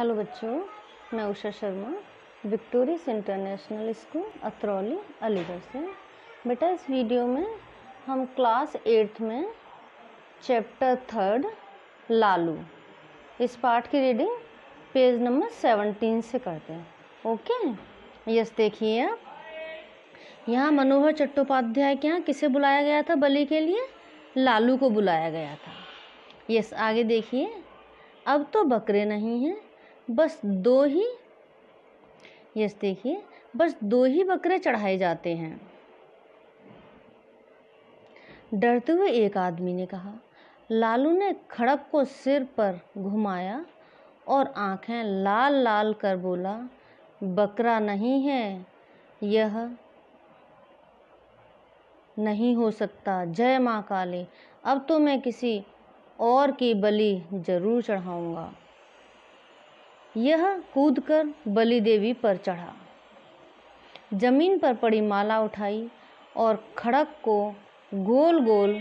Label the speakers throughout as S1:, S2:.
S1: Hello बच्चों, मैं Usha Sharma Victorious International School Atrauli, Aligarh से। बेटा, इस वीडियो में हम क्लास एट्थ में चैप्टर थर्ड लालू। इस पार्ट की रीडिंग पेज नंबर सेवनटीन से करते हैं। ओके यस देखिए आप। यहाँ मनोहर चट्टोपाध्याय के यहाँ किसे बुलाया गया था बलि के लिए? लालू को बुलाया गया था। यस आगे देखिए। अब तो बकरे नहीं हैं। बस दो ही, यस देखिए, बस दो ही बकरे चढ़ाए जाते हैं। डरते हुए एक आदमी ने कहा, लालू ने खड़क को सिर पर घुमाया और आँखें लाल लाल कर बोला, बकरा नहीं है, यह नहीं हो सकता, जय माँ काली, अब तो मैं किसी और की बलि ज़रूर चढ़ाऊँगा। यह कूदकर बलि देवी पर चढ़ा। ज़मीन पर पड़ी माला उठाई और खड़क को गोल गोल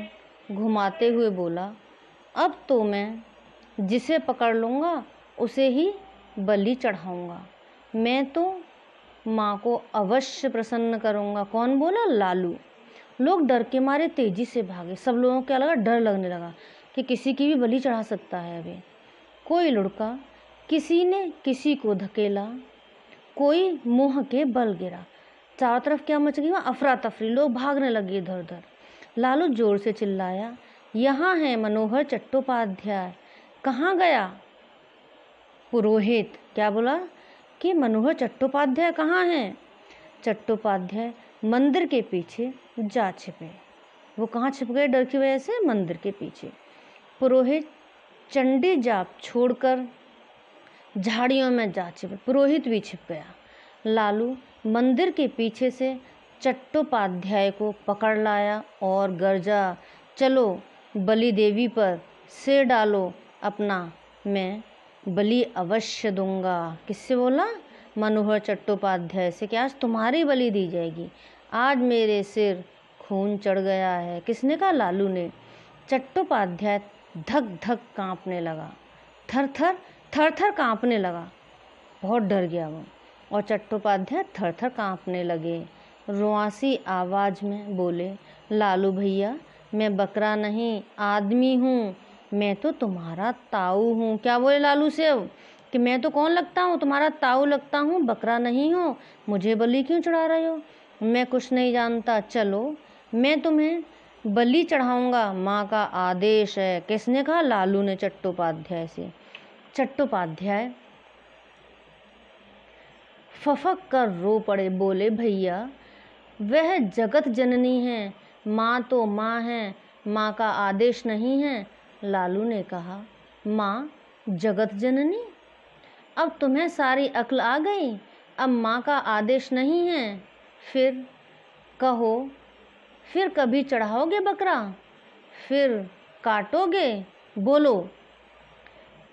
S1: घुमाते हुए बोला, अब तो मैं जिसे पकड़ लूँगा, उसे ही बलि चढ़ाऊँगा। मैं तो माँ को अवश्य प्रसन्न करूँगा। कौन बोला? लालू। लोग डर के मारे तेज़ी से भागे। सब लोगों को लगा? डर लगने लगा कि किसी की भी बलि चढ़ा सकता है अभी। कोई लड़का किसी ने किसी को धकेला, कोई मुँह के बल गिरा। चारों तरफ़ क्या मच गई? अफरा तफरी लोग भागने लगे इधर उधर लालू ज़ोर से चिल्लाया, यहाँ है मनोहर चट्टोपाध्याय। कहाँ गया? पुरोहित। क्या बोला? कि मनोहर चट्टोपाध्याय कहाँ हैं? चट्टोपाध्याय मंदिर के पीछे जा छिपे। वो कहाँ छिप गए? डर की वजह से मंदिर के पीछे। पुरोहित चंडी जाप छोड़कर झाड़ियों में जा छिपे, पुरोहित भी छिप गया। लालू मंदिर के पीछे से चट्टोपाध्याय को पकड़ लाया और गर्जा, चलो बलि देवी पर से डालो, अपना मैं बलि अवश्य दूँगा। किससे बोला? मनोहर चट्टोपाध्याय से कि आज तुम्हारी बलि दी जाएगी। आज मेरे सिर खून चढ़ गया है। किसने कहा? लालू ने। चट्टोपाध्याय धक धक कांपने लगा। थर थर थर थर काँपने लगा। बहुत डर गया वो। और चट्टोपाध्याय थर थर काँपने लगे। रुआसी आवाज़ में बोले, लालू भैया, मैं बकरा नहीं, आदमी हूँ। मैं तो तुम्हारा ताऊ हूँ। क्या बोले लालू से कि मैं तो कौन लगता हूँ? तुम्हारा ताऊ लगता हूँ, बकरा नहीं हो। मुझे बलि क्यों चढ़ा रहे हो? मैं कुछ नहीं जानता। चलो, मैं तुम्हें बलि चढ़ाऊँगा। माँ का आदेश है। किसने कहा? लालू ने चट्टोपाध्याय से। चट्टोपाध्याय। फफक कर रो पड़े, बोले, भैया, वह जगत जननी है, माँ तो माँ है, माँ का आदेश नहीं है, लालू ने कहा। माँ, जगत जननी? अब तुम्हें सारी अक्ल आ गई, अब माँ का आदेश नहीं है। फिर कहो, फिर कभी चढ़ाओगे बकरा? फिर काटोगे? बोलो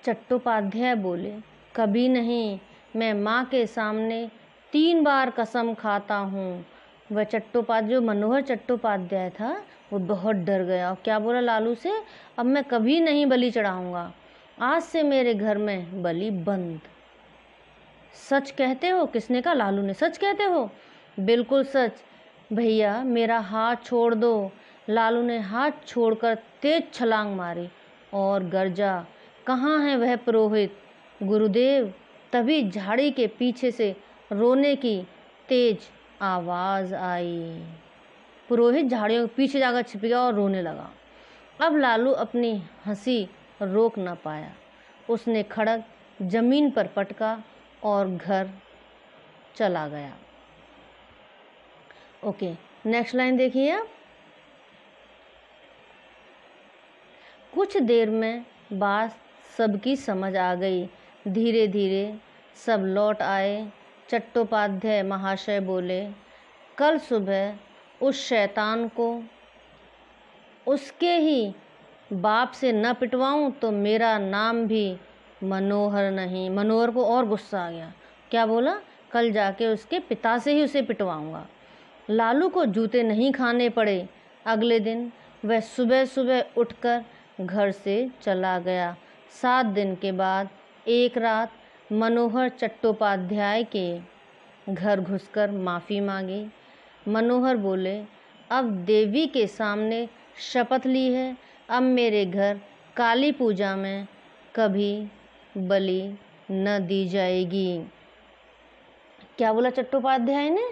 S1: चट्टोपाध्याय बोले, कभी नहीं, मैं माँ के सामने तीन बार कसम खाता हूँ। वह चट्टोपाध्याय, जो मनोहर चट्टोपाध्याय था, वो बहुत डर गया। और क्या बोला लालू से, अब मैं कभी नहीं बलि चढ़ाऊँगा। आज से मेरे घर में बलि बंद। सच कहते हो? किसने कहा? लालू ने सच कहते हो? बिल्कुल सच। भैया, मेरा हाथ छोड़ दो। लालू ने हाथ छोड़कर तेज छलांग मारी और गर्जा कहाँ है वह पुरोहित? गुरुदेव, तभी झाड़ी के पीछे से रोने की तेज आवाज़ आई। पुरोहित झाड़ियों के पीछे जाकर छिप गया और रोने लगा। अब लालू अपनी हँसी रोक न पाया। उसने खड़क ज़मीन पर पटका और घर चला गया। ओके, नेक्स्ट लाइन देखिए आप। कुछ देर में बात सबकी समझ आ गई। धीरे धीरे सब लौट आए। चट्टोपाध्याय महाशय बोले, कल सुबह उस शैतान को उसके ही बाप से न पिटवाऊं तो मेरा नाम भी मनोहर नहीं। मनोहर को और गुस्सा आ गया। क्या बोला? कल जाके उसके पिता से ही उसे पिटवाऊँगा। लालू को जूते नहीं खाने पड़े। अगले दिन वह सुबह सुबह उठकर घर से चला गया। सात दिन के बाद एक रात मनोहर चट्टोपाध्याय के घर घुसकर माफ़ी मांगी। मनोहर बोले, अब देवी के सामने शपथ ली है। अब मेरे घर काली पूजा में कभी बलि न दी जाएगी। क्या बोला चट्टोपाध्याय ने?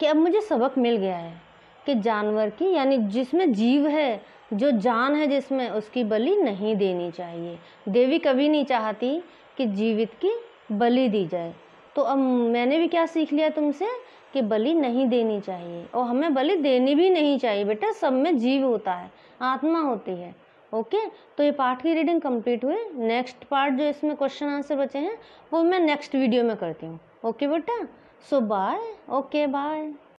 S1: कि अब मुझे सबक मिल गया है कि जानवर की, यानी जिसमें जीव है जो जान है जिसमें उसकी बलि नहीं देनी चाहिए। देवी कभी नहीं चाहती कि जीवित की बलि दी जाए। तो अब मैंने भी क्या सीख लिया तुमसे? कि बलि नहीं देनी चाहिए। और हमें बलि देनी भी नहीं चाहिए बेटा, सब में जीव होता है, आत्मा होती है। ओके? तो ये पार्ट की रीडिंग कंप्लीट हुई। नेक्स्ट पार्ट जो इसमें क्वेश्चन आंसर बचे हैं, वो मैं नेक्स्ट वीडियो में करती हूँ। ओके बेटा? सो बाय ओके बाय